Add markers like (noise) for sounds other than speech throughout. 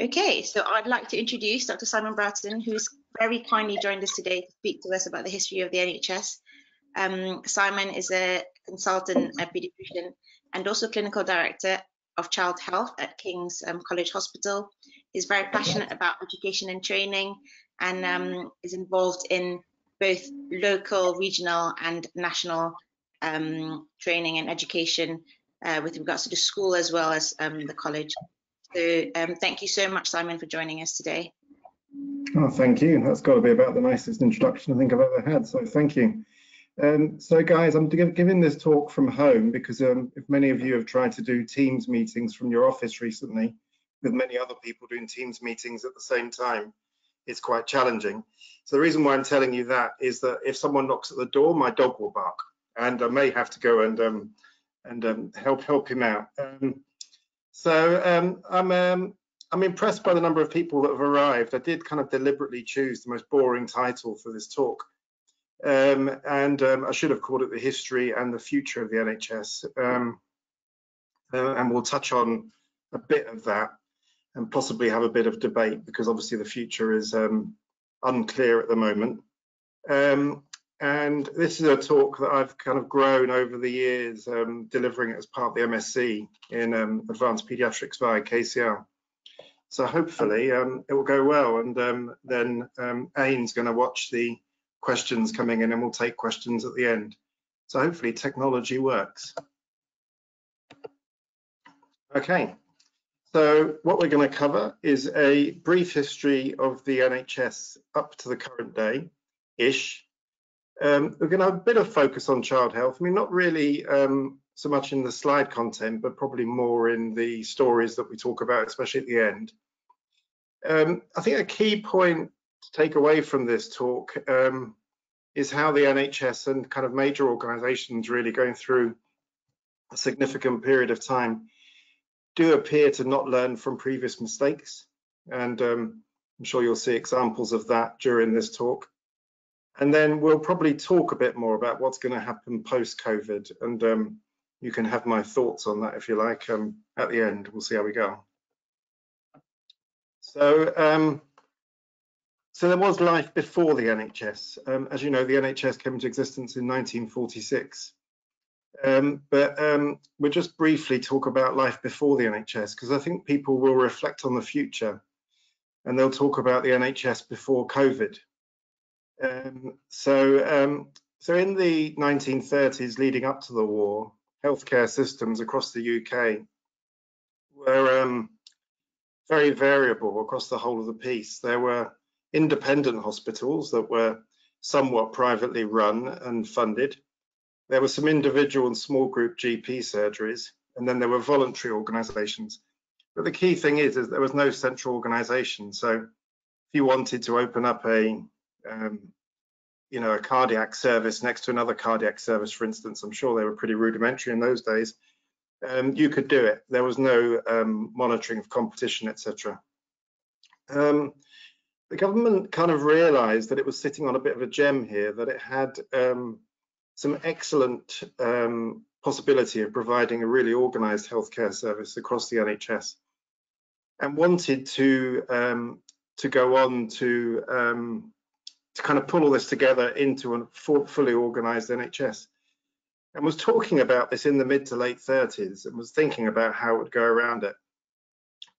Okay, so I'd like to introduce Dr. Simon Broughton, who's very kindly joined us today to speak to us about the history of the NHS. Um, Simon is a consultant a pediatrician and also clinical director of child health at King's um, College Hospital. He's very passionate about education and training and um, is involved in both local, regional and national um, training and education uh, with regards to the school as well as um, the college. So um, thank you so much, Simon, for joining us today. Oh, thank you. That's got to be about the nicest introduction I think I've ever had. So thank you. Um, so guys, I'm giving this talk from home because um, if many of you have tried to do Teams meetings from your office recently, with many other people doing Teams meetings at the same time, it's quite challenging. So the reason why I'm telling you that is that if someone knocks at the door, my dog will bark, and I may have to go and um, and um, help help him out. So um, I'm um, I'm impressed by the number of people that have arrived. I did kind of deliberately choose the most boring title for this talk. Um, and um, I should have called it the history and the future of the NHS. Um, uh, and we'll touch on a bit of that and possibly have a bit of debate because obviously the future is um, unclear at the moment. Um, and this is a talk that I've kind of grown over the years, um, delivering it as part of the MSc in um, Advanced Pediatrics via KCL. So hopefully um, it will go well, and um, then um, going to watch the questions coming in, and we'll take questions at the end. So hopefully technology works. Okay, so what we're going to cover is a brief history of the NHS up to the current day, ish, um, we're going to have a bit of focus on child health. I mean, not really um, so much in the slide content, but probably more in the stories that we talk about, especially at the end. Um, I think a key point to take away from this talk um, is how the NHS and kind of major organisations really going through a significant period of time do appear to not learn from previous mistakes. And um, I'm sure you'll see examples of that during this talk. And then we'll probably talk a bit more about what's going to happen post-COVID. And um, you can have my thoughts on that if you like um, at the end. We'll see how we go. So, um, so there was life before the NHS. Um, as you know, the NHS came into existence in 1946. Um, but um, we'll just briefly talk about life before the NHS because I think people will reflect on the future and they'll talk about the NHS before COVID um, so, um, so in the 1930s, leading up to the war, healthcare systems across the UK were um, very variable across the whole of the piece. There were independent hospitals that were somewhat privately run and funded. There were some individual and small group GP surgeries, and then there were voluntary organisations. But the key thing is, is there was no central organisation. So if you wanted to open up a um, you know, a cardiac service next to another cardiac service, for instance, I'm sure they were pretty rudimentary in those days. Um, you could do it. There was no um, monitoring of competition, etc. Um, the government kind of realised that it was sitting on a bit of a gem here, that it had um, some excellent um, possibility of providing a really organised healthcare service across the NHS, and wanted to um, to go on to to kind of pull all this together into a fully organized NHS. And was talking about this in the mid to late 30s and was thinking about how it would go around it.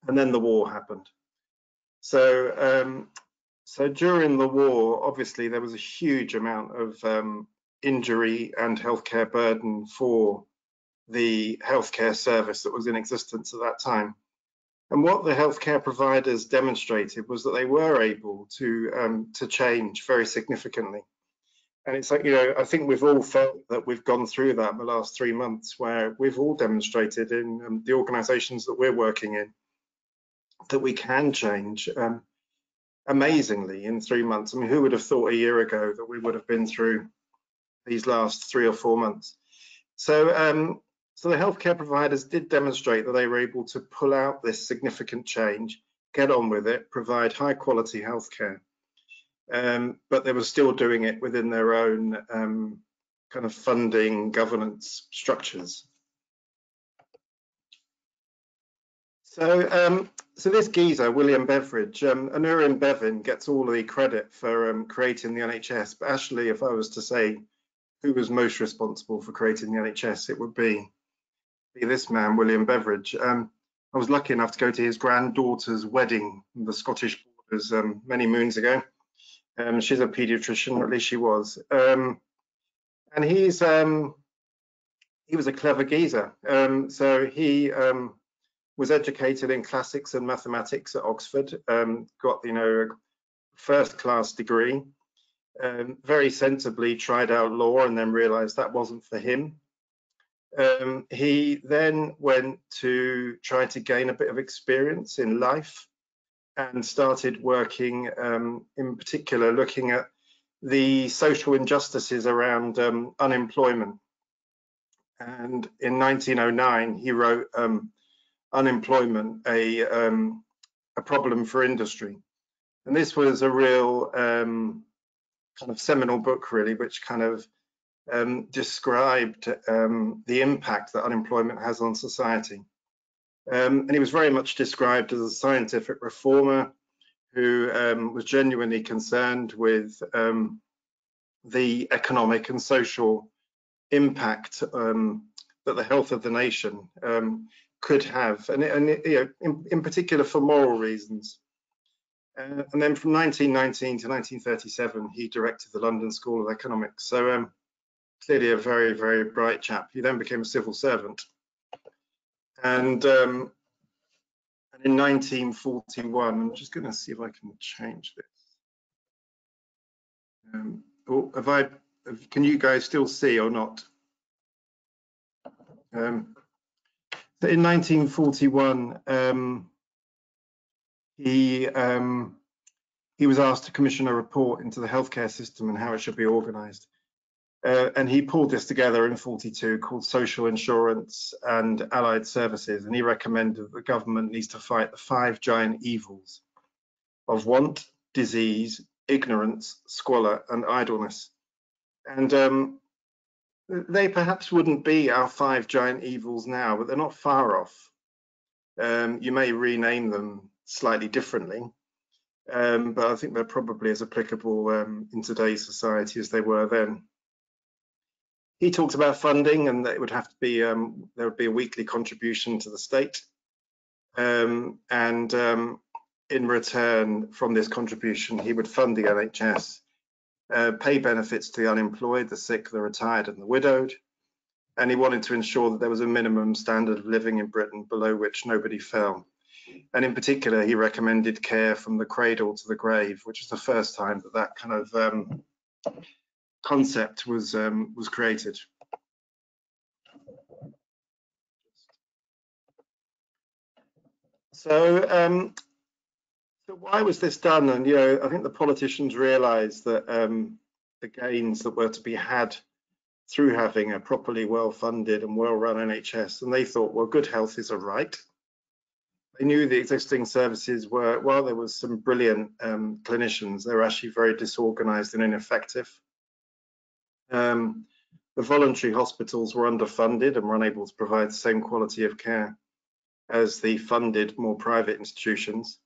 And then the war happened. So, um, so during the war, obviously there was a huge amount of um, injury and healthcare burden for the healthcare service that was in existence at that time. And what the healthcare providers demonstrated was that they were able to um, to change very significantly. And it's like, you know, I think we've all felt that we've gone through that in the last three months, where we've all demonstrated in um, the organisations that we're working in that we can change um, amazingly in three months. I mean, who would have thought a year ago that we would have been through these last three or four months? So um, so the healthcare providers did demonstrate that they were able to pull out this significant change, get on with it, provide high quality healthcare. Um, but they were still doing it within their own um, kind of funding governance structures. So, um, so this geezer, William Beveridge, um, Aneurin Bevan gets all the credit for um, creating the NHS, but actually, if I was to say who was most responsible for creating the NHS, it would be, be this man, William Beveridge. Um, I was lucky enough to go to his granddaughter's wedding in the Scottish borders um, many moons ago. Um, she's a paediatrician, at least she was. Um, and he's he was a clever geezer. so he was educated in classics and mathematics at Oxford, um, got you know a first class degree, um, very sensibly tried out law and then realised that wasn't for him. Um, he then went to try to gain a bit of experience in life and started working um, in particular looking at the social injustices around um, unemployment. And in 1909, he wrote um, unemployment a um, a problem for industry. And this was a real um, kind of seminal book, really, which kind of um, described um, the impact that unemployment has on society. Um, and he was very much described as a scientific reformer who um, was genuinely concerned with the economic and social impact that the health of the nation um, could have, and, and you know, in, in, particular for moral reasons. Uh, and then from 1919 to 1937, he directed the London School of Economics. So um, clearly a very, very bright chap. He then became a civil servant. And, um, and in 1941, I'm just going to see if I can change this. Um, oh, have I? Can you guys still see or not? Um, in 1941, um, he um, he was asked to commission a report into the healthcare system and how it should be organised. Uh, and he pulled this together in 42 called Social Insurance and Allied Services. And he recommended that the government needs to fight the five giant evils of want, disease, ignorance, squalor, and idleness. And um, they perhaps wouldn't be our five giant evils now, but they're not far off. Um, you may rename them slightly differently, um, but I think they're probably as applicable um, in today's society as they were then. He talked about funding and that it would have to be, um, there would be a weekly contribution to the state. Um, and um, in return from this contribution, he would fund the NHS uh, pay benefits to the unemployed, the sick, the retired and the widowed. And he wanted to ensure that there was a minimum standard of living in Britain below which nobody fell. And in particular, he recommended care from the cradle to the grave, which is the first time that that kind of um, concept was um, was created. So um, so why was this done? And you know, I think the politicians realised that um, the gains that were to be had through having a properly well-funded and well-run NHS, and they thought, well, good health is a right. They knew the existing services were, while there was some brilliant um, clinicians, they were actually very disorganised and ineffective. Um, the voluntary hospitals were underfunded and were unable to provide the same quality of care as the funded, more private institutions.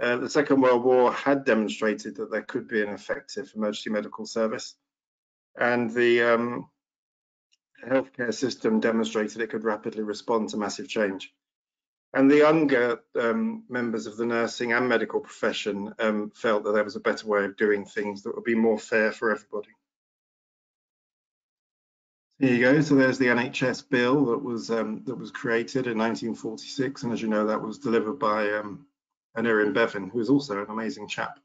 Uh, the Second World War had demonstrated that there could be an effective emergency medical service, and the um, healthcare system demonstrated it could rapidly respond to massive change. And the younger um, members of the nursing and medical profession um, felt that there was a better way of doing things that would be more fair for everybody. Here you go. So there's the NHS bill that was um, that was created in 1946, and as you know, that was delivered by um, Aneurin Bevan, who is also an amazing chap.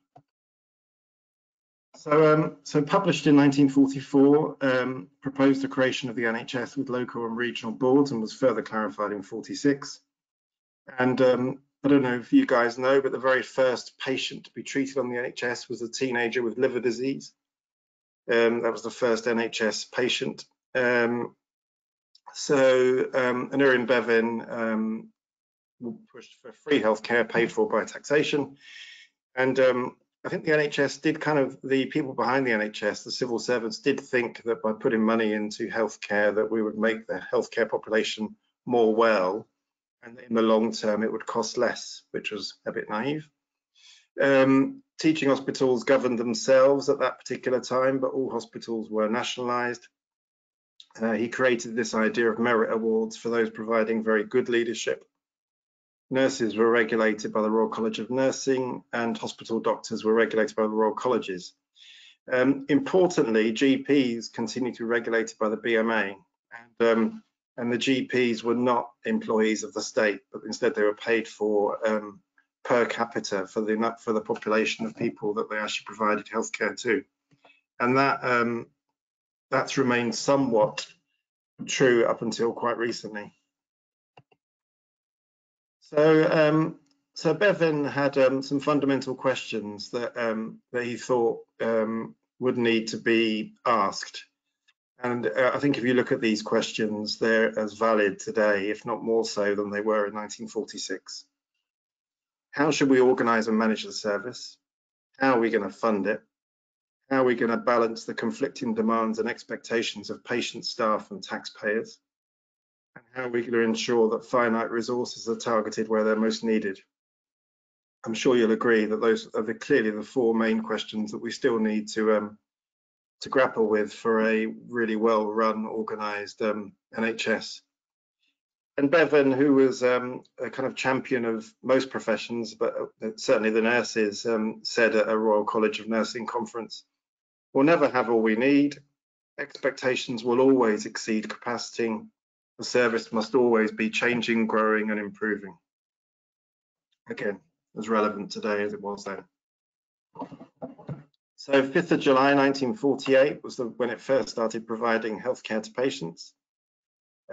So, um, so published in 1944, um, proposed the creation of the NHS with local and regional boards and was further clarified in 46. And um, I don't know if you guys know, but the very first patient to be treated on the NHS was a teenager with liver disease. Um, that was the first NHS patient. Um, so um, Aneurin Bevan um, pushed for free healthcare paid for by taxation. And um, I think the NHS did kind of, the people behind the NHS, the civil servants did think that by putting money into healthcare that we would make the healthcare population more well. and in the long term it would cost less, which was a bit naive. Um, teaching hospitals governed themselves at that particular time, but all hospitals were nationalised. Uh, he created this idea of merit awards for those providing very good leadership. Nurses were regulated by the Royal College of Nursing and hospital doctors were regulated by the Royal Colleges. Um, importantly, GPs continue to be regulated by the BMA and, um, and the GPs were not employees of the state, but instead they were paid for um, per capita for the for the population of people that they actually provided healthcare to, and that um, that's remained somewhat true up until quite recently. So, um, so Bevan had um, some fundamental questions that um, that he thought um, would need to be asked, and uh, I think if you look at these questions, they're as valid today, if not more so than they were in 1946. How should we organise and manage the service? How are we going to fund it? How are we going to balance the conflicting demands and expectations of patients, staff and taxpayers? And how are we going to ensure that finite resources are targeted where they're most needed? I'm sure you'll agree that those are the, clearly the four main questions that we still need to um, to grapple with for a really well-run, organised um, NHS. And Bevan, who was um, a kind of champion of most professions, but uh, certainly the nurses, um, said at a Royal College of Nursing conference We'll never have all we need. Expectations will always exceed capacity. The service must always be changing, growing and improving. Again, as relevant today as it was then. So 5th of July 1948 was the, when it first started providing healthcare to patients.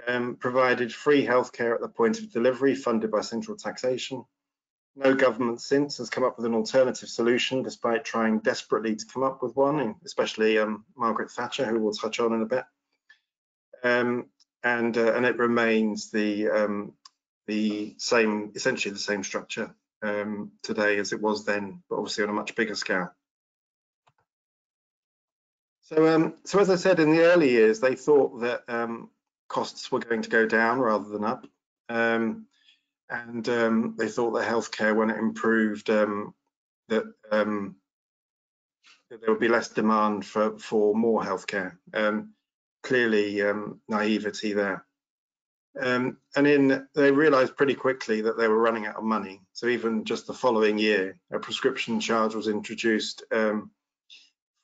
Um, provided free healthcare at the point of delivery funded by central taxation no government since has come up with an alternative solution, despite trying desperately to come up with one, especially um, Margaret Thatcher, who we'll touch on in a bit. Um, and uh, and it remains the um, the same, essentially the same structure um, today as it was then, but obviously on a much bigger scale. So, um, so as I said, in the early years, they thought that um, costs were going to go down rather than up. Um, and um, they thought that healthcare, when it improved, um, that, um, that, there would be less demand for for more healthcare. Um, clearly, um, naivety there. Um, and in they realised pretty quickly that they were running out of money. So even just the following year, a prescription charge was introduced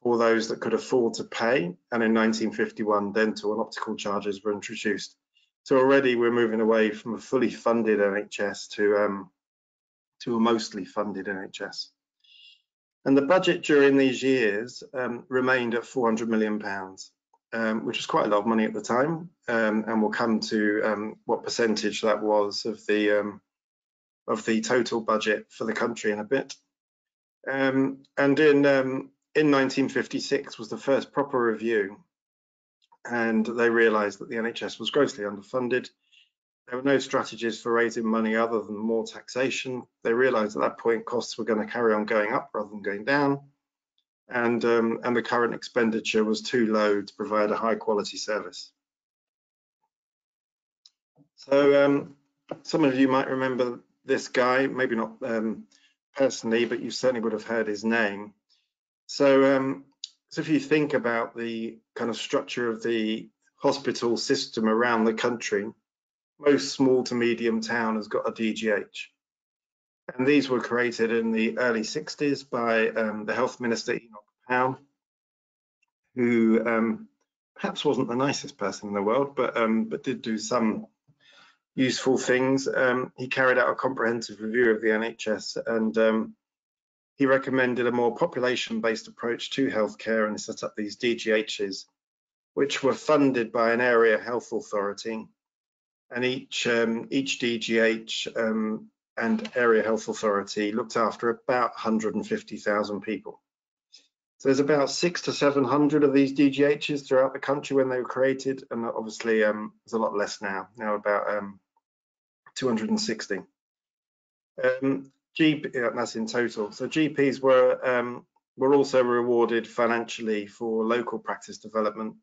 for those that could afford to pay. And in 1951, dental and optical charges were introduced. So already we're moving away from a fully funded NHS to um, to a mostly funded NHS. And the budget during these years um, remained at 400 million pounds, um, which was quite a lot of money at the time. Um, and we'll come to um, what percentage that was of the um, of the total budget for the country in a bit. and in in 1956 was the first proper review and they realised that the NHS was grossly underfunded. There were no strategies for raising money other than more taxation. They realised at that point costs were going to carry on going up rather than going down, and um, and the current expenditure was too low to provide a high quality service. So um, some of you might remember this guy, maybe not um, personally, but you certainly would have heard his name. So um, so if you think about the kind of structure of the hospital system around the country, most small to medium town has got a DGH. And these were created in the early 60s by um, the health minister, Enoch Powell, who um, perhaps wasn't the nicest person in the world, but, um, but did do some useful things. Um, he carried out a comprehensive review of the NHS and um, he recommended a more population-based approach to healthcare and set up these DGHs, which were funded by an area health authority. And each, um, each DGH um, and area health authority looked after about 150,000 people. So there's about six to 700 of these DGHs throughout the country when they were created, and obviously um, there's a lot less now, now about um, 260. Um, GP, that's in total. So GPs were um, were also rewarded financially for local practice development,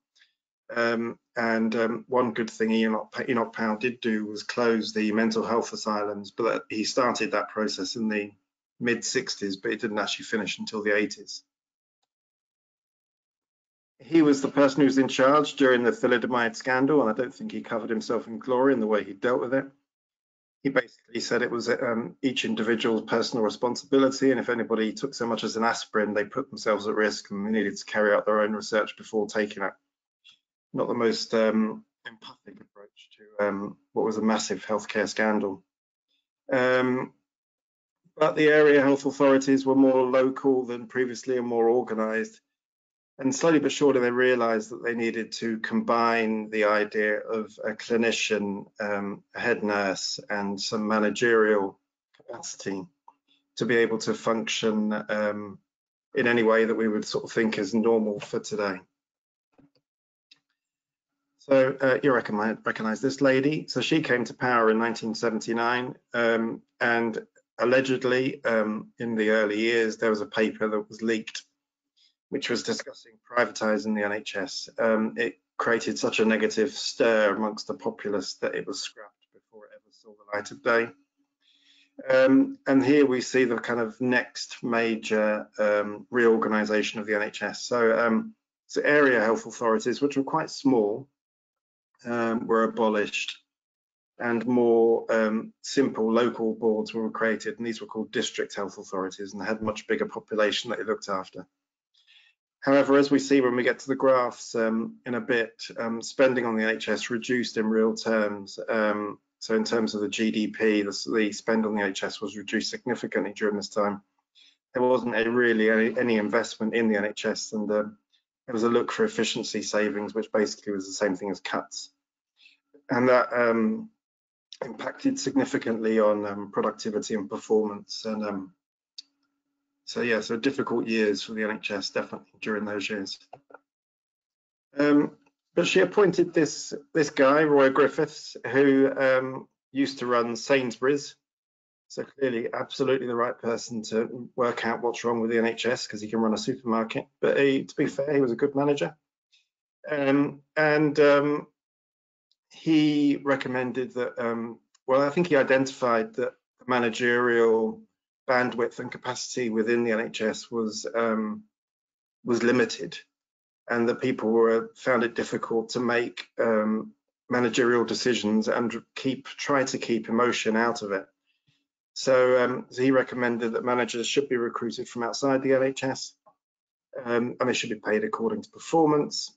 Um, and um, one good thing Enoch, Enoch Powell did do was close the mental health asylums, but he started that process in the mid 60s, but it didn't actually finish until the 80s. He was the person who was in charge during the thalidomide scandal, and I don't think he covered himself in glory in the way he dealt with it. He basically said it was um, each individual's personal responsibility, and if anybody took so much as an aspirin, they put themselves at risk and they needed to carry out their own research before taking it not the most um, empathic approach to um, what was a massive healthcare scandal. Um, but the area health authorities were more local than previously and more organised. And slowly but surely, they realised that they needed to combine the idea of a clinician, um, a head nurse, and some managerial capacity to be able to function um, in any way that we would sort of think is normal for today. So uh, you recognize, recognize this lady. So she came to power in 1979, um, and allegedly um, in the early years there was a paper that was leaked, which was discussing privatising the NHS. Um, it created such a negative stir amongst the populace that it was scrapped before it ever saw the light of day. Um, and here we see the kind of next major um, reorganisation of the NHS. So, um, so area health authorities, which were quite small, um, were abolished and more um, simple local boards were created and these were called district health authorities and had much bigger population that they looked after. However, as we see when we get to the graphs um, in a bit, um, spending on the NHS reduced in real terms. Um, so in terms of the GDP, the, the, spend on the NHS was reduced significantly during this time. There wasn't a really any, any, investment in the NHS and um, it was a look for efficiency savings, which basically was the same thing as cuts. And that um, impacted significantly on um, productivity and performance. And so, yeah, so difficult years for the NHS, definitely during those years. Um, but she appointed this this guy, Roy Griffiths, who um, used to run Sainsbury's, so clearly, absolutely the right person to work out what's wrong with the NHS because he can run a supermarket. But he, to be fair, he was a good manager. Um, and um, he recommended that, um, well, I think he identified that the managerial bandwidth and capacity within the NHS was um, was limited, and that people were found it difficult to make um, managerial decisions and keep try to keep emotion out of it. So, um, so, he recommended that managers should be recruited from outside the NHS um, and they should be paid according to performance.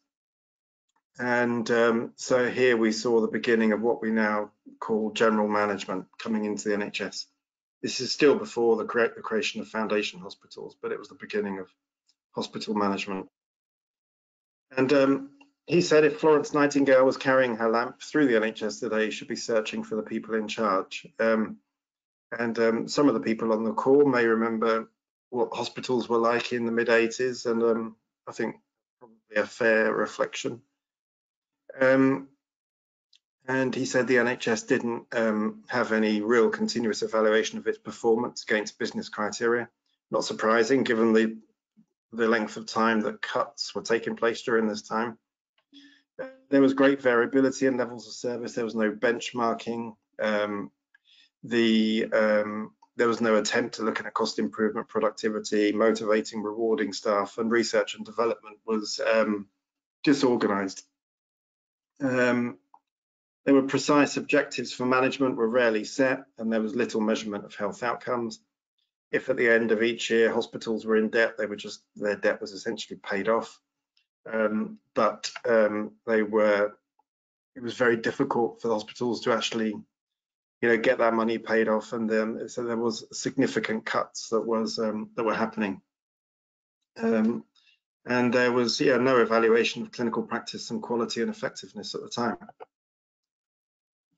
And um, so here we saw the beginning of what we now call general management coming into the NHS. This is still before the, cre the creation of foundation hospitals, but it was the beginning of hospital management. And um, he said if Florence Nightingale was carrying her lamp through the NHS today, she should be searching for the people in charge. Um, and um, some of the people on the call may remember what hospitals were like in the mid 80s, and um, I think probably a fair reflection. Um, and he said the NHS didn't um, have any real continuous evaluation of its performance against business criteria. Not surprising, given the the length of time that cuts were taking place during this time. There was great variability in levels of service. There was no benchmarking. Um, the um, there was no attempt to look at cost improvement, productivity, motivating, rewarding staff, and research and development was um, disorganized. Um, there were precise objectives for management were rarely set, and there was little measurement of health outcomes. If at the end of each year hospitals were in debt, they were just their debt was essentially paid off. Um, but um, they were it was very difficult for the hospitals to actually you know get that money paid off and then so there was significant cuts that was um, that were happening um, and there was yeah no evaluation of clinical practice and quality and effectiveness at the time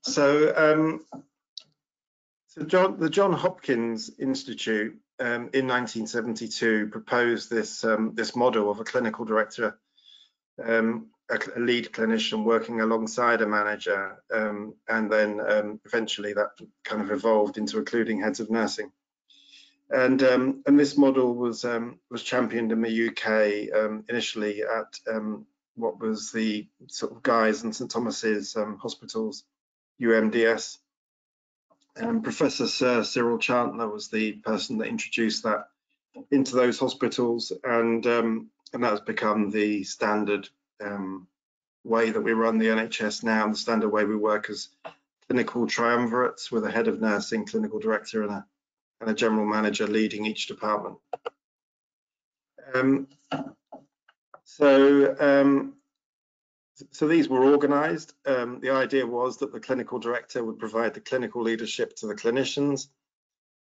so um, so John, the John Hopkins Institute um, in 1972 proposed this um, this model of a clinical director um, a, a, lead clinician working alongside a manager, um, and then um, eventually that kind of evolved into including heads of nursing. And um, and this model was was championed in the UK initially at what was the sort of Guy's and St Thomas's hospitals, UMDS. Um, Professor Sir Cyril Chantler was the person that introduced that into those hospitals, and um, and that has become the standard um, way that we run the NHS now, and the standard way we work as clinical triumvirates with a head of nursing, clinical director, and a and a general manager leading each department. Um, so, um, so these were organised. Um, the idea was that the clinical director would provide the clinical leadership to the clinicians.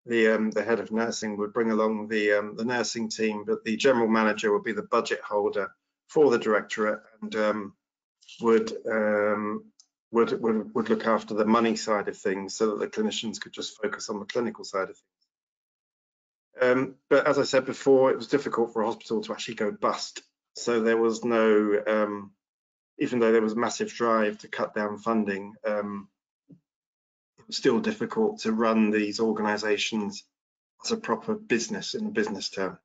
The, um, the head of nursing would bring along the, um, the nursing team, but the general manager would be the budget holder for the directorate and um, would, would, would would look after the money side of things so that the clinicians could just focus on the clinical side of things. Um, but as I said before, it was difficult for a hospital to actually go bust. So there was no, um, even though there was a massive drive to cut down funding, um, it was still difficult to run these organisations as a proper business in a business term.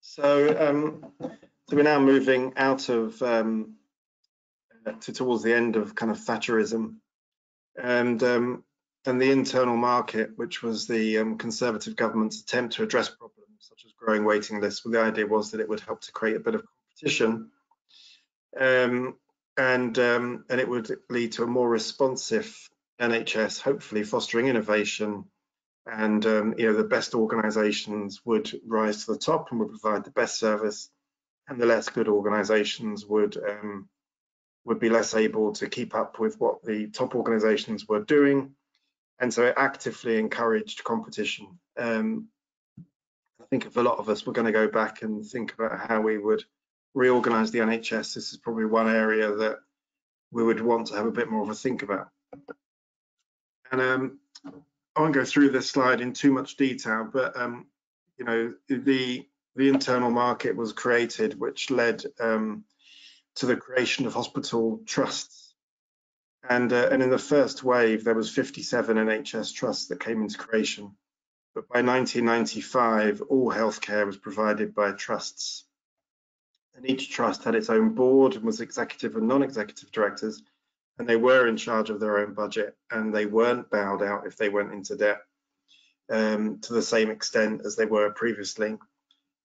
So, um, so we're now moving out of um, to, towards the end of kind of Thatcherism, and um, and the internal market, which was the um, Conservative government's attempt to address problems such as growing waiting lists. Well, the idea was that it would help to create a bit of competition, um, and um, and it would lead to a more responsive NHS, hopefully fostering innovation. And um, you know the best organisations would rise to the top and would provide the best service, and the less good organisations would um, would be less able to keep up with what the top organisations were doing and so it actively encouraged competition. Um, I think if a lot of us were going to go back and think about how we would reorganise the NHS, this is probably one area that we would want to have a bit more of a think about. And um, I won't go through this slide in too much detail, but um, you know the the internal market was created, which led um, to the creation of hospital trusts and, uh, and in the first wave, there was 57 NHS trusts that came into creation. But by 1995, all healthcare was provided by trusts. And each trust had its own board and was executive and non-executive directors, and they were in charge of their own budget, and they weren't bailed out if they went into debt um, to the same extent as they were previously.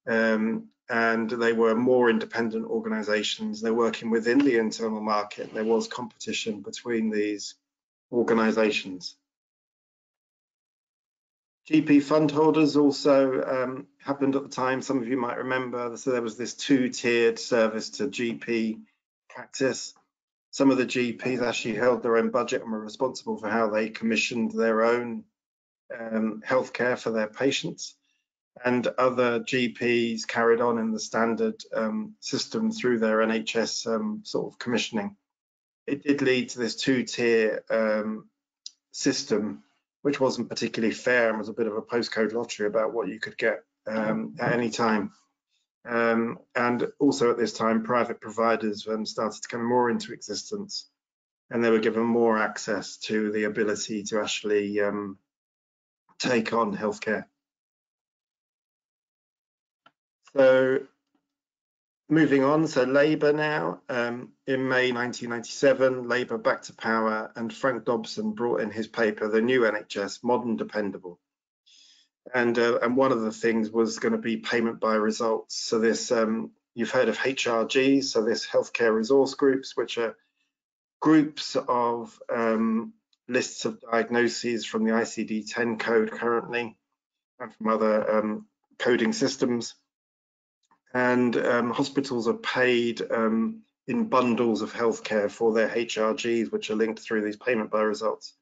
Um, and they were more independent organizations. They're working within the internal market. There was competition between these organizations. GP fund holders also um, happened at the time. Some of you might remember. So there was this two-tiered service to GP practice. Some of the GPs actually held their own budget and were responsible for how they commissioned their own um, healthcare for their patients and other GPs carried on in the standard um, system through their NHS um, sort of commissioning. It did lead to this two-tier um, system, which wasn't particularly fair and was a bit of a postcode lottery about what you could get um, at any time. Um, and also at this time, private providers um, started to come more into existence, and they were given more access to the ability to actually take on healthcare. So moving on, so Labour now, um, in May 1997, Labour back to power and Frank Dobson brought in his paper, The New NHS, Modern Dependable. And, uh, and one of the things was going to be payment by results. So this, um, you've heard of HRGs, so this healthcare resource groups, which are groups of um, lists of diagnoses from the ICD-10 code currently and from other um, coding systems and um, hospitals are paid um, in bundles of healthcare for their HRGs, which are linked through these payment by results.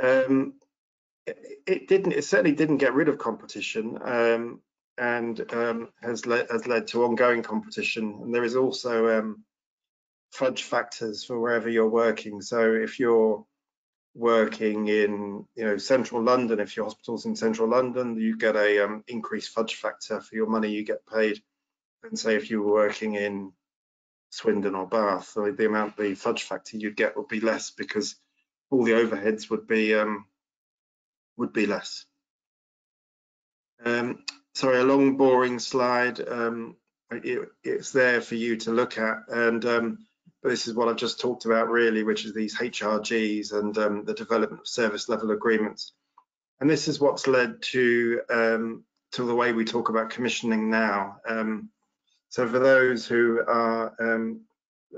Um, it, didn't. It certainly didn't get rid of competition, um, and um, has led has led to ongoing competition. And there is also um, fudge factors for wherever you're working. So if you're working in you know central London, if your hospital's in central London, you get a um, increased fudge factor for your money you get paid. And say if you were working in Swindon or Bath, so the amount the fudge factor you'd get would be less because all the overheads would be um, would be less. Um, sorry, a long boring slide. Um, it, it's there for you to look at. And um, but this is what I've just talked about really, which is these HRGs and um, the development of service level agreements. And this is what's led to um, to the way we talk about commissioning now. Um, so for those who are um,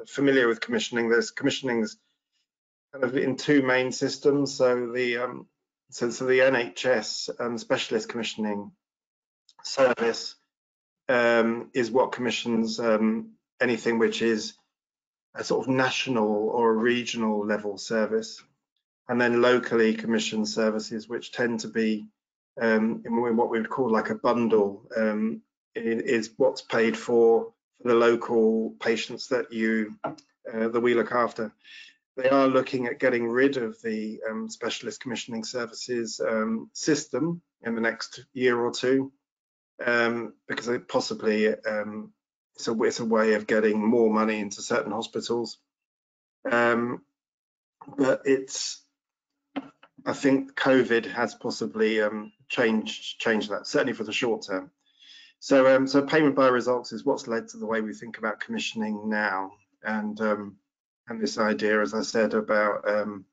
familiar with commissioning, there's commissioning's kind of in two main systems. So the um, so, so the NHS specialist commissioning service um, is what commissions um, anything which is a sort of national or a regional level service, and then locally commissioned services, which tend to be um, in what we would call like a bundle, um, is what's paid for for the local patients that you uh, that we look after. They are looking at getting rid of the um, specialist commissioning services um, system in the next year or two um, because it possibly um, it's a, it's a way of getting more money into certain hospitals. Um, but it's, I think COVID has possibly um, changed changed that, certainly for the short term. So, um, so payment by results is what's led to the way we think about commissioning now, and um, and this idea, as I said, about um,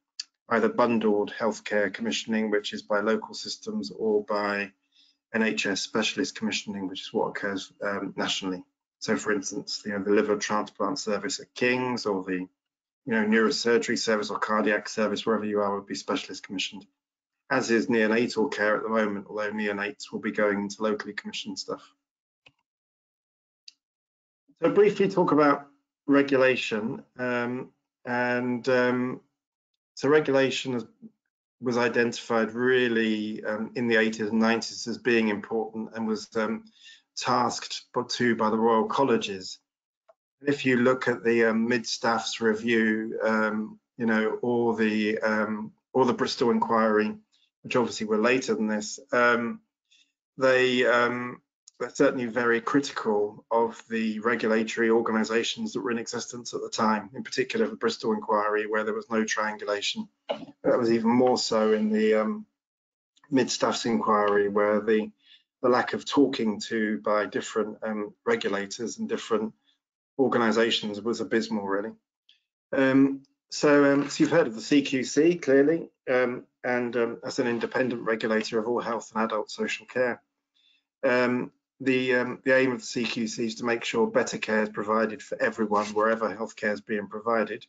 either bundled healthcare commissioning, which is by local systems, or by NHS specialist commissioning, which is what occurs um, nationally. So, for instance, you know, the liver transplant service at King's or the you know, neurosurgery service or cardiac service, wherever you are, would be specialist commissioned, as is neonatal care at the moment, although neonates will be going into locally commissioned stuff. So briefly talk about regulation. Um, and um, so regulation was identified really um, in the 80s and 90s as being important and was um, tasked to by the Royal Colleges. If you look at the um, mid-staffs review, um, you know, or the um, or the Bristol inquiry, which obviously were later than this, um, they um, they're certainly very critical of the regulatory organisations that were in existence at the time, in particular the Bristol inquiry, where there was no triangulation. That was even more so in the um, mid-staffs inquiry, where the the lack of talking to by different um, regulators and different organisations was abysmal, really. Um, so, um, so, you've heard of the CQC clearly, um, and um, as an independent regulator of all health and adult social care. Um, the, the aim of the CQC is to make sure better care is provided for everyone wherever healthcare is being provided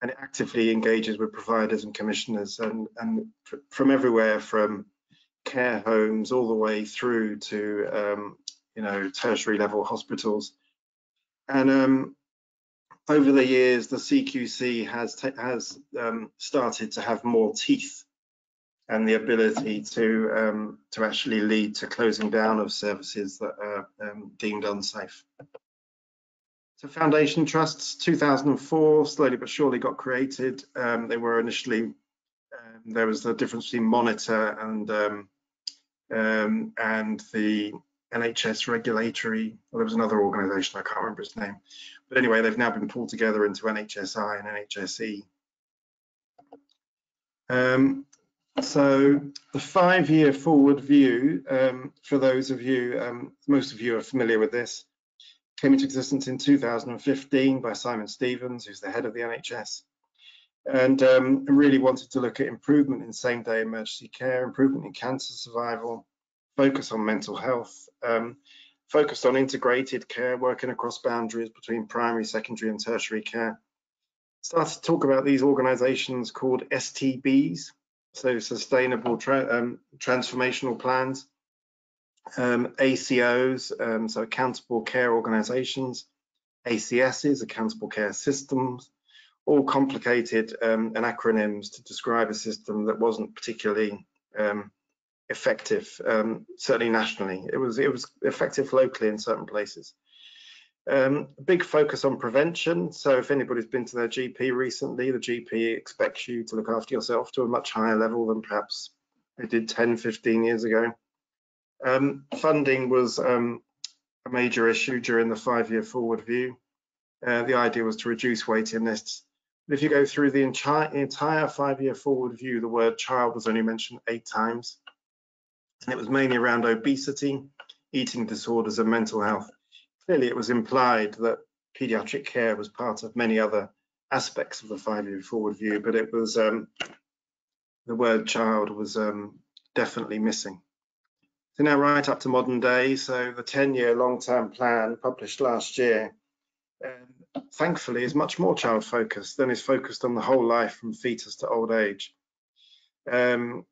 and it actively engages with providers and commissioners and, and from everywhere from care homes all the way through to um, you know tertiary level hospitals and um, over the years the CQC has has um, started to have more teeth and the ability to um, to actually lead to closing down of services that are um, deemed unsafe. So foundation trusts 2004 slowly but surely got created um, they were initially there was the difference between monitor and um, um, and the NHS regulatory, well, there was another organisation, I can't remember its name. But anyway, they've now been pulled together into NHSI and NHSE. Um, so the five-year forward view, um, for those of you, um, most of you are familiar with this, came into existence in 2015 by Simon Stevens, who's the head of the NHS and um, really wanted to look at improvement in same day emergency care, improvement in cancer survival, focus on mental health, um, focused on integrated care, working across boundaries between primary, secondary and tertiary care. Started to talk about these organizations called STPs, so Sustainable tra um, Transformational Plans, um, ACOs, um, so Accountable Care Organizations, ACSs, Accountable Care Systems, all complicated um, and acronyms to describe a system that wasn't particularly um, effective, um, certainly nationally. It was it was effective locally in certain places. Um, big focus on prevention. So if anybody's been to their GP recently, the GP expects you to look after yourself to a much higher level than perhaps they did 10, 15 years ago. Um, funding was um, a major issue during the five-year forward view. Uh, the idea was to reduce waiting lists if you go through the entire, entire five-year forward view, the word child was only mentioned eight times. And it was mainly around obesity, eating disorders and mental health. clearly it was implied that paediatric care was part of many other aspects of the five-year forward view, but it was um, the word child was um, definitely missing. So now right up to modern day, so the 10-year long-term plan published last year, um, thankfully is much more child focused than is focused on the whole life from fetus to old age. Um,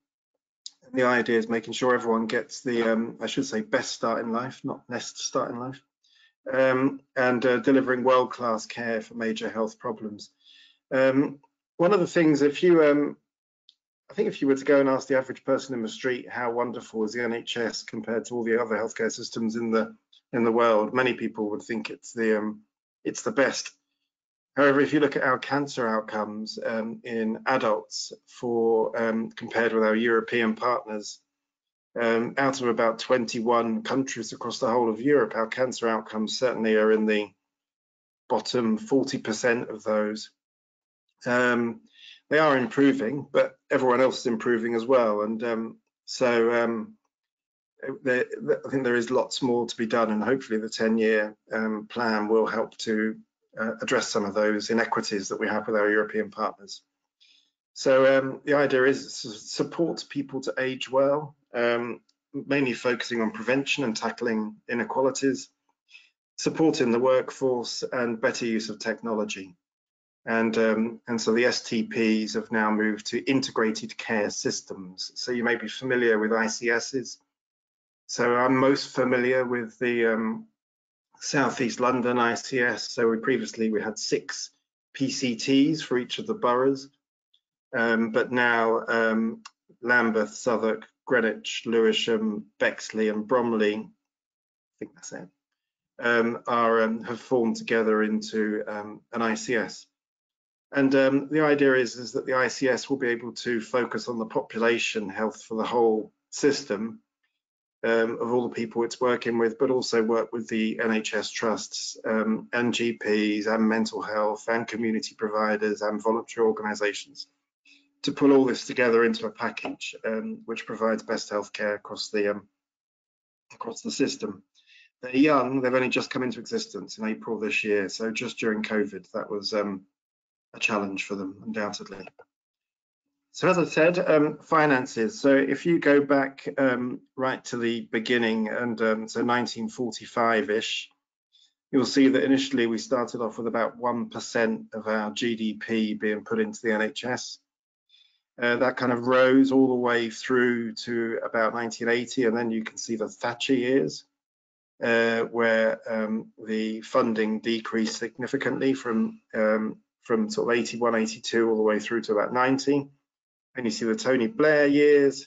the idea is making sure everyone gets the, um, I should say, best start in life, not nest start in life, um, and uh, delivering world-class care for major health problems. Um, one of the things, if you, um, I think if you were to go and ask the average person in the street how wonderful is the NHS compared to all the other healthcare systems in the in the world, many people would think it's the um, it's the best. However, if you look at our cancer outcomes um, in adults for um, compared with our European partners, um, out of about 21 countries across the whole of Europe, our cancer outcomes certainly are in the bottom 40% of those. Um, they are improving, but everyone else is improving as well. And um, so um, there, I think there is lots more to be done, and hopefully the 10-year um, plan will help to uh, address some of those inequities that we have with our European partners. So um, the idea is to support people to age well, um, mainly focusing on prevention and tackling inequalities, supporting the workforce and better use of technology. And, um, and so the STPs have now moved to integrated care systems. So you may be familiar with ICSs. So I'm most familiar with the um, Southeast London ICS. So we previously we had six PCTs for each of the boroughs, um, but now um, Lambeth, Southwark, Greenwich, Lewisham, Bexley, and Bromley, I think that's it, um, are um, have formed together into um, an ICS. And um, the idea is, is that the ICS will be able to focus on the population health for the whole system um, of all the people it's working with, but also work with the NHS trusts um, and GPs and mental health and community providers and voluntary organisations to pull all this together into a package um, which provides best healthcare across the um, across the system. They're young; they've only just come into existence in April this year, so just during COVID, that was um, a challenge for them, undoubtedly. So as I said, um, finances. So if you go back um, right to the beginning and um, so 1945-ish, you'll see that initially we started off with about 1% of our GDP being put into the NHS. Uh, that kind of rose all the way through to about 1980, and then you can see the Thatcher years, uh, where um, the funding decreased significantly from um, from sort of 81, 82 all the way through to about 90. And you see the Tony Blair years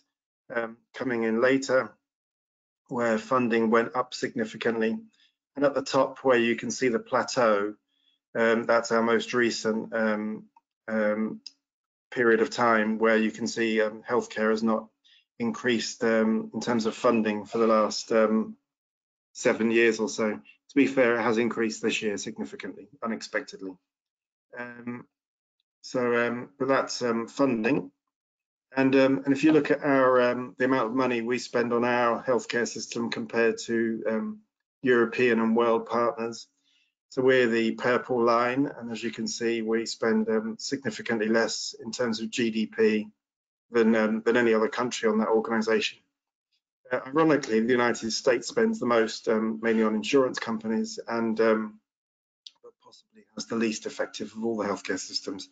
um, coming in later, where funding went up significantly. And at the top where you can see the plateau, um, that's our most recent um, um period of time where you can see um, healthcare has not increased um, in terms of funding for the last seven years or so. To be fair, it has increased this year significantly, unexpectedly. So, but that's funding. And, um, and if you look at our um, the amount of money we spend on our healthcare system compared to um, European and world partners, so we're the purple line, and as you can see, we spend significantly less in terms of GDP than than any other country on that organisation. Uh, ironically, the United States spends the most, mainly on insurance companies, and possibly has the least effective of all the healthcare systems.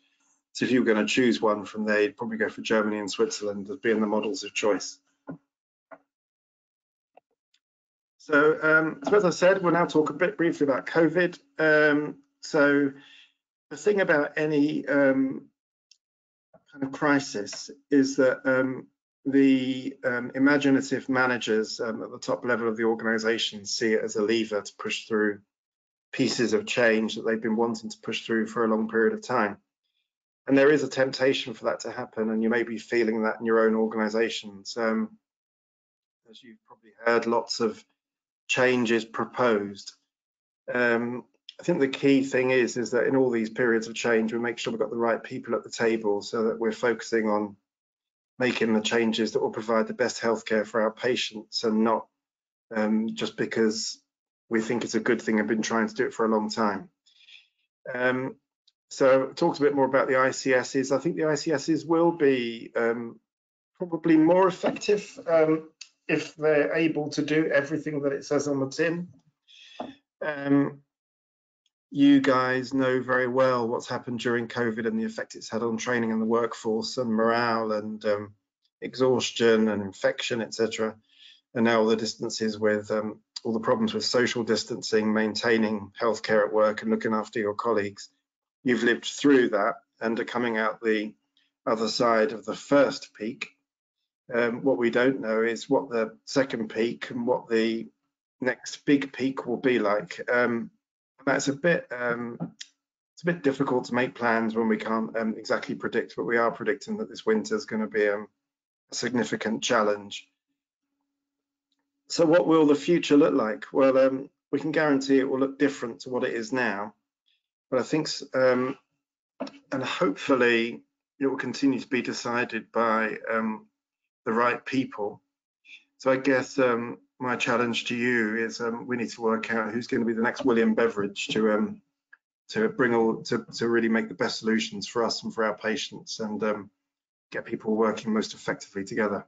So if you were going to choose one from there, you'd probably go for Germany and Switzerland as being the models of choice. So, um, so as I said, we'll now talk a bit briefly about COVID. Um, so the thing about any um, kind of crisis is that um, the um, imaginative managers um, at the top level of the organization see it as a lever to push through pieces of change that they've been wanting to push through for a long period of time. And there is a temptation for that to happen, and you may be feeling that in your own organizations. Um, as you've probably heard, lots of changes proposed. Um, I think the key thing is is that in all these periods of change, we make sure we've got the right people at the table so that we're focusing on making the changes that will provide the best healthcare for our patients and not um, just because we think it's a good thing and been trying to do it for a long time. So talked a bit more about the ICSs. I think the ICSs will be um, probably more effective um, if they're able to do everything that it says on the tin. Um, you guys know very well what's happened during COVID and the effect it's had on training and the workforce and morale and um, exhaustion and infection, etc. And now all the distances with um, all the problems with social distancing, maintaining healthcare at work and looking after your colleagues. You've lived through that and are coming out the other side of the first peak. Um, what we don't know is what the second peak and what the next big peak will be like. Um, that's a bit um, it's a bit difficult to make plans when we can't um, exactly predict, but we are predicting that this winter is going to be um, a significant challenge. So what will the future look like? Well, um, we can guarantee it will look different to what it is now, but I think, um, and hopefully it will continue to be decided by um, the right people. So I guess my challenge to you is um, we need to work out who's going to be the next William Beveridge to um, to bring all to, to really make the best solutions for us and for our patients and um, get people working most effectively together.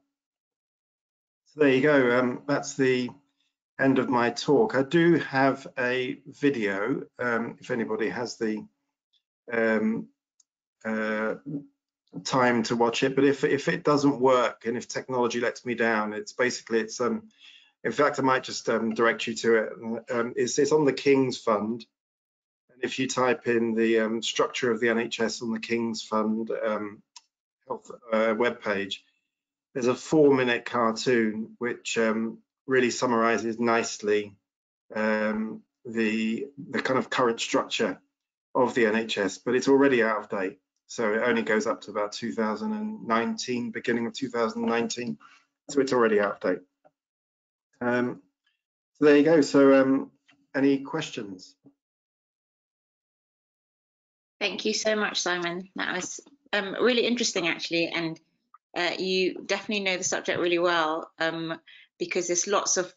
So there you go. Um, that's the end of my talk. I do have a video um, if anybody has the um, uh, time to watch it but if if it doesn't work and if technology lets me down it's basically it's um in fact, I might just um, direct you to it. Um, it's, it's, on the King's Fund. And if you type in the um, structure of the NHS on the King's Fund um, health uh, webpage, there's a four minute cartoon which um, really summarizes nicely um, the, the kind of current structure of the NHS, but it's already out of date. So it only goes up to about 2019, beginning of 2019. So it's already out of date. Um, so there you go. So um, any questions? Thank you so much, Simon. That was um, really interesting, actually, and uh, you definitely know the subject really well um, because there's lots of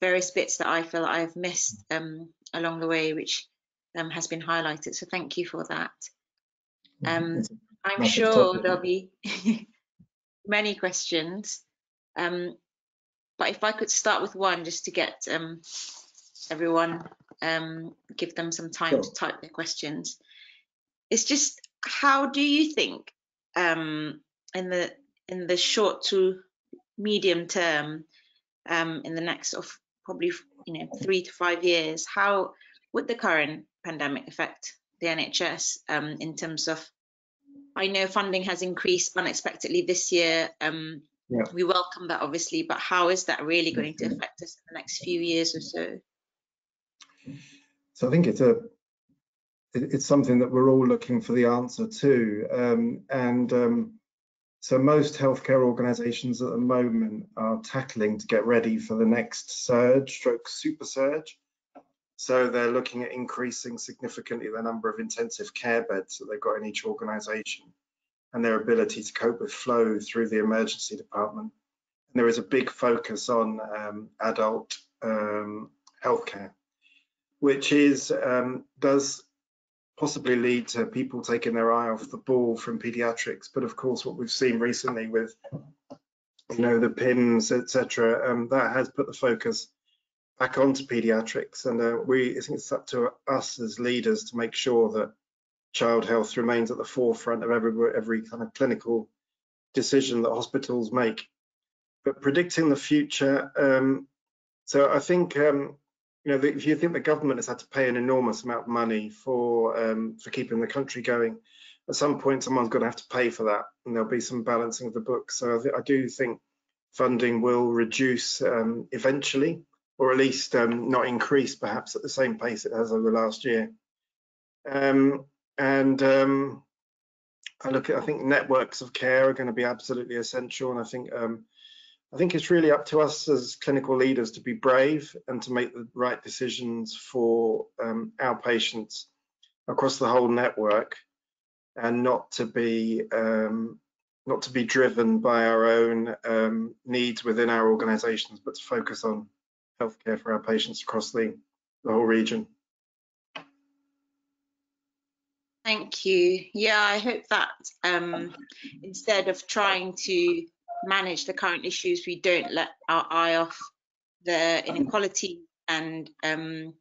various bits that I feel I've missed um, along the way, which um, has been highlighted. So thank you for that. Um, I'm sure there'll be (laughs) many questions. Um, but if I could start with one just to get um, everyone, um, give them some time sure. to type their questions. It's just how do you think um, in the in the short to medium term, um, in the next of probably you know three to five years, how would the current pandemic affect the NHS um, in terms of I know funding has increased unexpectedly this year. Um, yeah. We welcome that, obviously, but how is that really going to affect us in the next few years or so? So I think it's a it's something that we're all looking for the answer to, um, and um, so most healthcare organisations at the moment are tackling to get ready for the next surge, stroke super surge. So they're looking at increasing significantly the number of intensive care beds that they've got in each organisation and their ability to cope with flow through the emergency department. And there is a big focus on um, adult um, healthcare, which is um, does possibly lead to people taking their eye off the ball from pediatrics. But of course, what we've seen recently with you know the PIMS, etc., um, that has put the focus back onto pediatrics, and uh, we I think it's up to us as leaders to make sure that child health remains at the forefront of every every kind of clinical decision that hospitals make. But predicting the future, um, so I think um, you know if you think the government has had to pay an enormous amount of money for um, for keeping the country going, at some point someone's going to have to pay for that, and there'll be some balancing of the books. So I, I do think funding will reduce um, eventually, or at least um, not increase, perhaps at the same pace it has over last year. Um, and um, I look at, I think networks of care are going to be absolutely essential. And I think, um, I think it's really up to us as clinical leaders to be brave and to make the right decisions for um, our patients across the whole network, and not to be um, not to be driven by our own um, needs within our organisations, but to focus on healthcare for our patients across the the whole region. Thank you. Yeah, I hope that um, instead of trying to manage the current issues, we don't let our eye off the inequality and um,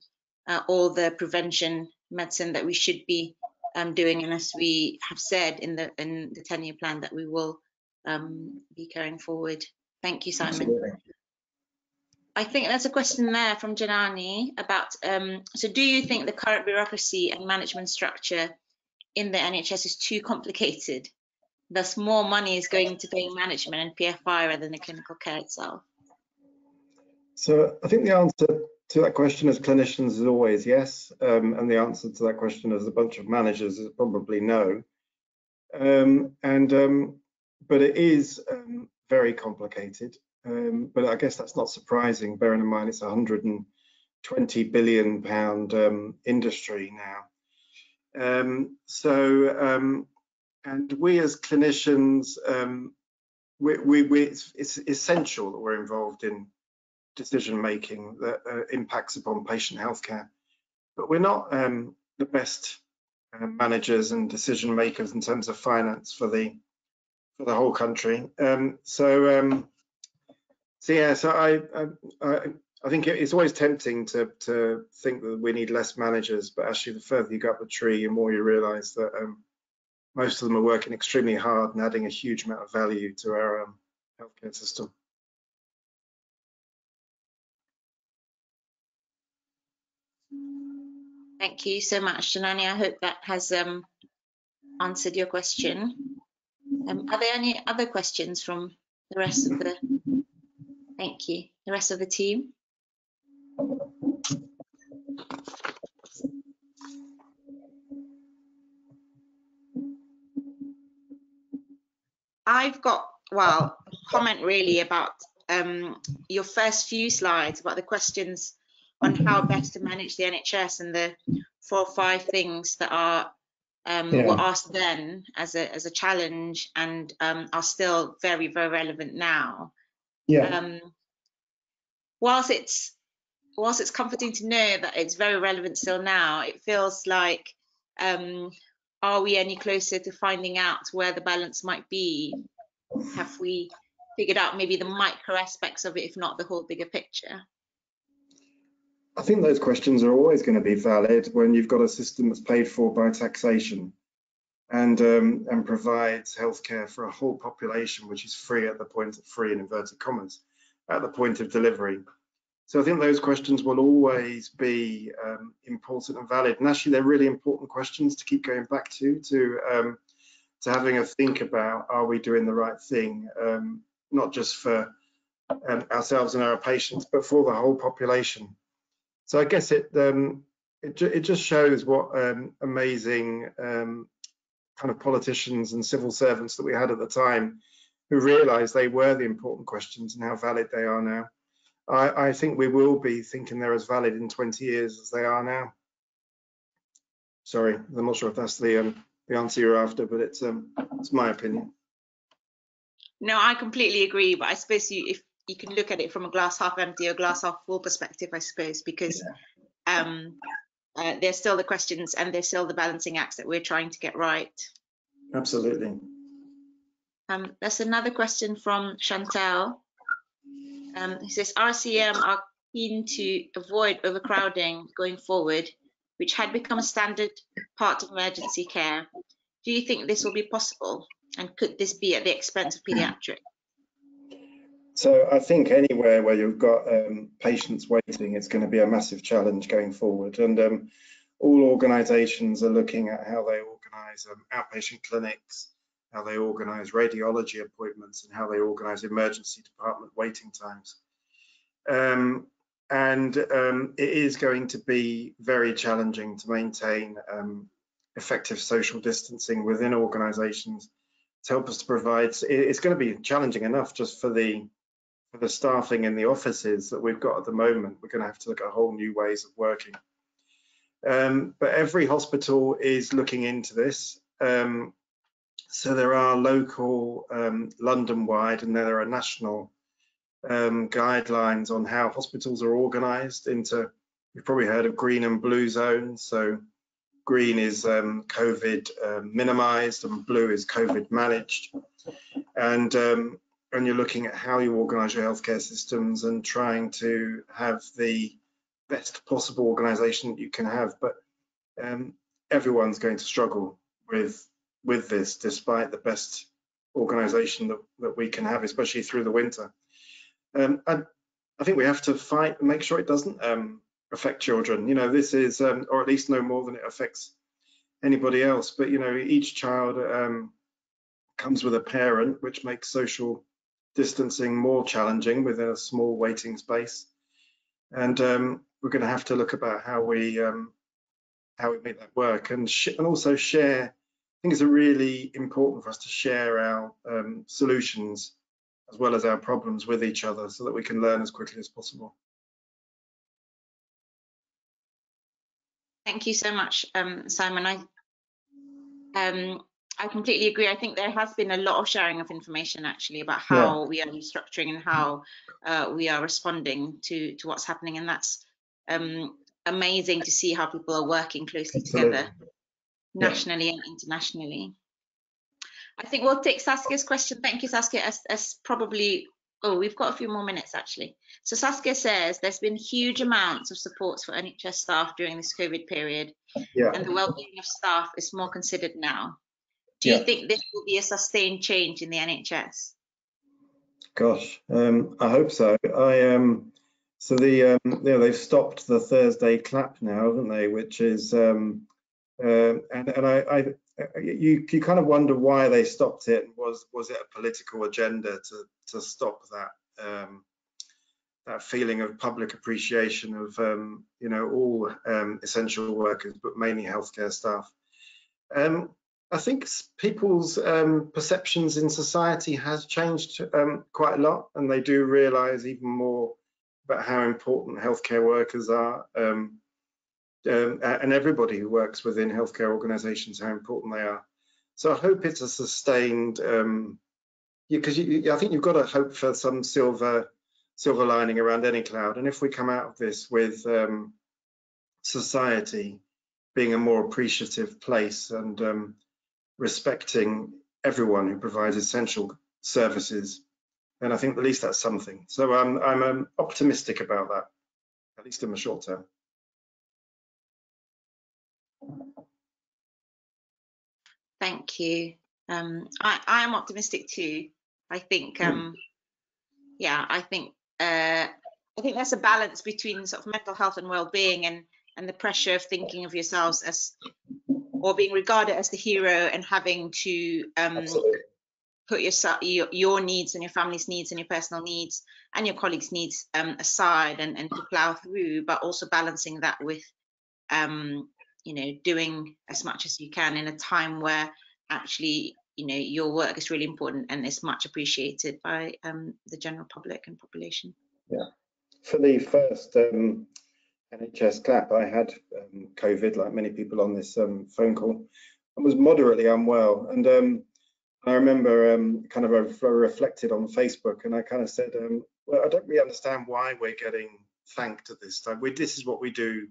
uh, all the prevention medicine that we should be um, doing. And as we have said in the in the 10 year plan that we will um, be carrying forward. Thank you, Simon. Absolutely. I think there's a question there from Janani about, um, so do you think the current bureaucracy and management structure in the NHS is too complicated? Thus more money is going to paying management and PFI rather than the clinical care itself? So I think the answer to that question as clinicians is always yes. Um, and the answer to that question as a bunch of managers is probably no. Um, and um, but it is um, very complicated. Um, but I guess that's not surprising, bearing in mind it's a 120 billion pound um, industry now. So, and we as clinicians, um, we, we, we it's, it's, essential that we're involved in decision making that uh, impacts upon patient healthcare. But we're not um, the best uh, managers and decision makers in terms of finance for the for the whole country. Um, so, um, so yeah, so I, I, I think it's always tempting to to think that we need less managers, but actually, the further you go up the tree, the more you realise that um, most of them are working extremely hard and adding a huge amount of value to our um, healthcare system. Thank you so much, Janani. I hope that has um, answered your question. Um, are there any other questions from the rest of the, thank you, the rest of the team? I've got, well, a comment really about um, your first few slides about the questions on how best to manage the NHS and the four or five things that are um, yeah. were asked then as a as a challenge and um, are still very very relevant now. Yeah. Um, whilst it's whilst it's comforting to know that it's very relevant still now, it feels like um, are we any closer to finding out where the balance might be? Have we figured out maybe the micro aspects of it, if not the whole bigger picture? I think those questions are always going to be valid when you've got a system that's paid for by taxation and um, and provides healthcare for a whole population, which is free at the point of free in inverted commas at the point of delivery. So I think those questions will always be um, important and valid, and actually they're really important questions to keep going back to to um, to having a think about: Are we doing the right thing, um, not just for um, ourselves and our patients, but for the whole population? So I guess it um, it, it, just shows what um, amazing kind of politicians and civil servants that we had at the time who realised they were the important questions and how valid they are now. I, I, think we will be thinking they're as valid in 20 years as they are now. Sorry, I'm not sure if that's the um, the answer you're after, but it's um, it's my opinion. No, I completely agree. But I suppose you, if you can look at it from a glass half empty or glass half full perspective, I suppose, because yeah. um, uh, there's still the questions and there's still the balancing acts that we're trying to get right. Absolutely. Um, there's another question from Chantal. Um, he says RCM are keen to avoid overcrowding going forward, which had become a standard part of emergency care. Do you think this will be possible? And could this be at the expense of paediatrics? So I think anywhere where you've got um, patients waiting, it's going to be a massive challenge going forward. And um, all organisations are looking at how they organise um, outpatient clinics, how they organise radiology appointments, and how they organise emergency department waiting times. Um, and um, it is going to be very challenging to maintain um, effective social distancing within organisations to help us to provide. It's going to be challenging enough just for the for the staffing in the offices that we've got at the moment, we're going to have to look at whole new ways of working. Um, but every hospital is looking into this. Um, so there are local, um, London-wide, and there are national um, guidelines on how hospitals are organised into you've probably heard of green and blue zones. So green is um, COVID uh, minimized and blue is COVID managed. And um, and you're looking at how you organize your healthcare systems and trying to have the best possible organization that you can have. But um, everyone's going to struggle with with this, despite the best organization that, that we can have, especially through the winter. Um, I, I think we have to fight and make sure it doesn't um, affect children. You know, this is, um, or at least no more than it affects anybody else. But, you know, each child um, comes with a parent, which makes social distancing more challenging within a small waiting space. And um, we're going to have to look about how we um, how we make that work and and also share. I think it's really important for us to share our um, solutions as well as our problems with each other so that we can learn as quickly as possible. Thank you so much, um, Simon. I um, I completely agree. I think there has been a lot of sharing of information actually about how yeah. we are restructuring and how uh, we are responding to to what's happening, and that's um, amazing to see how people are working closely Absolutely. together, nationally yeah. and internationally. I think we'll take Saskia's question. Thank you, Saskia, as, as probably, oh, we've got a few more minutes actually. So Saskia says there's been huge amounts of supports for NHS staff during this COVID period, yeah. and the well-being of staff is more considered now. Do yeah. you think this will be a sustained change in the NHS? Gosh, um, I hope so. I um, so the um, yeah, they've stopped the Thursday clap now, haven't they? Which is um, uh, and and I, I you you kind of wonder why they stopped it. Was was it a political agenda to to stop that um, that feeling of public appreciation of um, you know all um, essential workers, but mainly healthcare staff? Um, I think people's um, perceptions in society has changed um, quite a lot, and they do realise even more about how important healthcare workers are. Um, um, and everybody who works within healthcare organisations, how important they are. So I hope it's a sustained, because um, I think you've got to hope for some silver silver lining around any cloud. And if we come out of this with um, society being a more appreciative place and um, respecting everyone who provides essential services, then I think at least that's something. So I'm um, optimistic about that, at least in the short term. Thank you. Um, I, I am optimistic too. I think, hmm. um, yeah, I think uh, I think there's a balance between sort of mental health and well-being and and the pressure of thinking of yourselves as or being regarded as the hero and having to um, put your, your, your needs and your family's needs and your personal needs and your colleagues' needs um, aside and, and to plow through, but also balancing that with um, you know doing as much as you can in a time where actually you know your work is really important and is much appreciated by um, the general public and population. Yeah. For the first um, nhs clap i had um, covid like many people on this um, phone call and was moderately unwell. And um, i remember um, kind of I reflected on facebook and i kind of said well i don't really understand why we're getting thanked at this time. We, this is what we do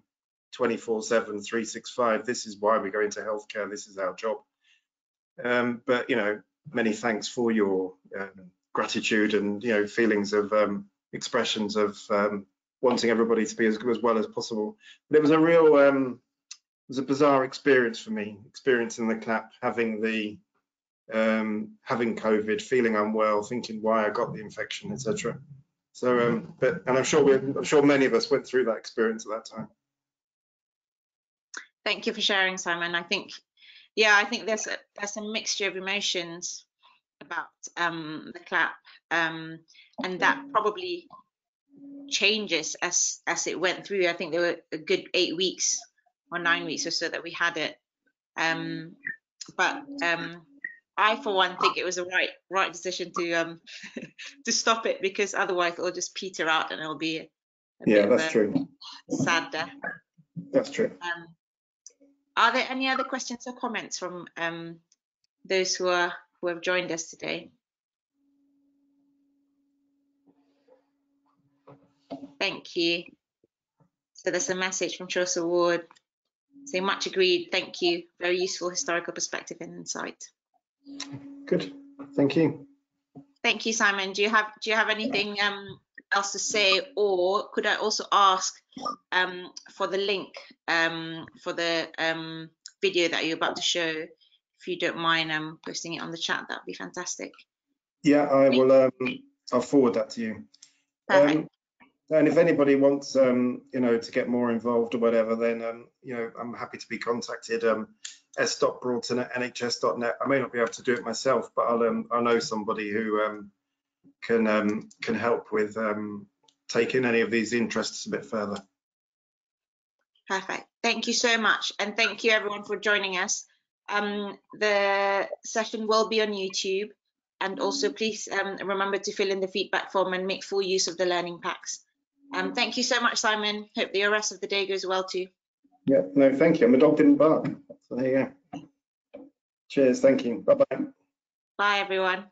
24 7 365 this is why we go into healthcare this is our job. Um, but you know many thanks for your um, gratitude and you know feelings of um, expressions of um, wanting everybody to be as good as well as possible. But it was a real um, it was a bizarre experience for me experiencing the clap having the um, having covid feeling unwell thinking why i got the infection etc so but and i'm sure we i'm sure many of us went through that experience at that time Thank you for sharing, Simon. I think, yeah, I think there's a, there's a mixture of emotions about um, the clap, um, and that probably changes as as it went through. I think there were a good eight weeks or nine weeks or so that we had it, um, but um, I, for one, think it was a right right decision to um, (laughs) to stop it because otherwise it'll just peter out and it'll be yeah, that's true. Sad death. That's true. Um, are there any other questions or comments from um, those who are who have joined us today? Thank you. So there's a message from Chaucer Ward. Say much agreed. Thank you. Very useful historical perspective and insight. Good. Thank you. Thank you, Simon. Do you have do you have anything um, else to say, or could I also ask um, for the link um, for the um, video that you're about to show? If you don't mind um, posting it on the chat, that'd be fantastic. Yeah, I will. Um, I'll forward that to you. Perfect. Um, and if anybody wants, um, you know, to get more involved or whatever, then um, you know, I'm happy to be contacted. Um, s.broughton at nhs.net. I may not be able to do it myself, but I'll um, I know somebody who um, can um, can help with um, taking any of these interests a bit further. Perfect. Thank you so much. And thank you everyone for joining us. Um, the session will be on YouTube. And also please um, remember to fill in the feedback form and make full use of the learning packs. Um, thank you so much, Simon. Hope the rest of the day goes well too. Yeah, no, thank you. My dog didn't bark. So there you go. Cheers. Thank you. Bye bye. Bye, everyone.